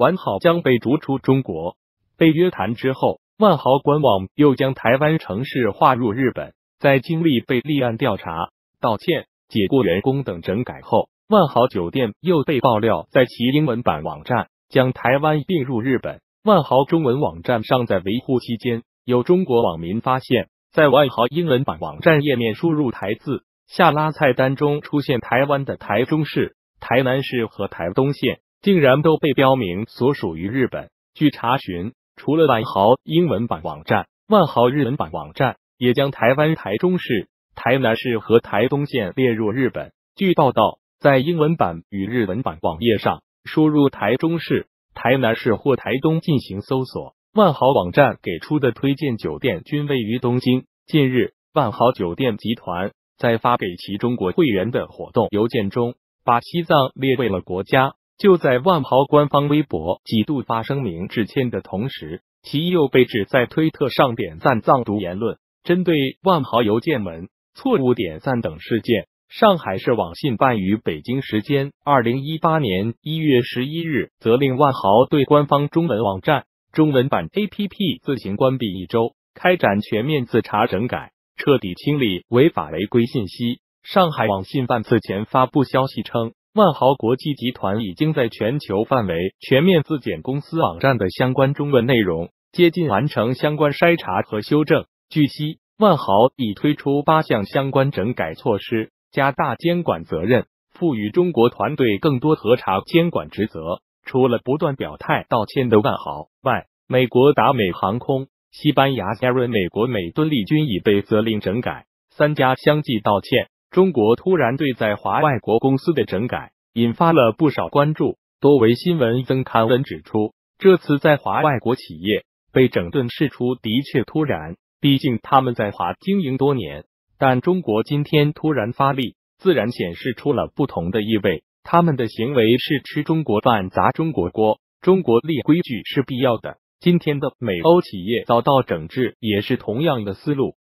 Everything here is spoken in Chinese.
完好将被逐出中国。被约谈之后，万豪官网又将台湾城市划入日本。在经历被立案调查、道歉、解雇员工等整改后，万豪酒店又被爆料在其英文版网站将台湾并入日本。万豪中文网站尚在维护期间，有中国网民发现，在万豪英文版网站页面输入台字下拉菜单中出现台湾的台中市、台南市和台东县，竟然都被标明所属于日本。据查询，除了万豪英文版网站，万豪日文版网站。也将台湾台中市、台南市和台东县列入日本。据报道，在英文版与日文版网页上输入台中市、台南市或台东进行搜索，万豪网站给出的推荐酒店均位于东京。近日，万豪酒店集团在发给其中国会员的活动邮件中，把西藏列为了国家。就在万豪官方微博几度发声明致歉的同时，其又被指在推特上点赞藏独言论。针对万豪邮件门错误点赞等事件，上海市网信办于北京时间二零一八年一月十一日责令万豪对官方中文网站中文版 APP 自行关闭一周，开展全面自查整改，彻底清理违法违规信息。上海网信办此前发布消息称，万豪国际集团已经在全球范围全面自检公司网站的相关中文内容，接近完成相关筛查和修正。据悉，万豪已推出八项相关整改措施，加大监管责任，赋予中国团队更多核查监管职责。除了不断表态道歉的万豪外，美国达美航空、西班牙 Air、美国美敦力均已被责令整改，三家相继道歉。中国突然对在华外国公司的整改引发了不少关注。多维新闻曾刊文指出，这次在华外国企业被整顿事出的确突然。毕竟他们在华经营多年，但中国今天突然发力，自然显示出了不同的意味。他们的行为是吃中国饭砸中国锅，中国立规矩是必要的。今天的美欧企业遭到整治，也是同样的思路。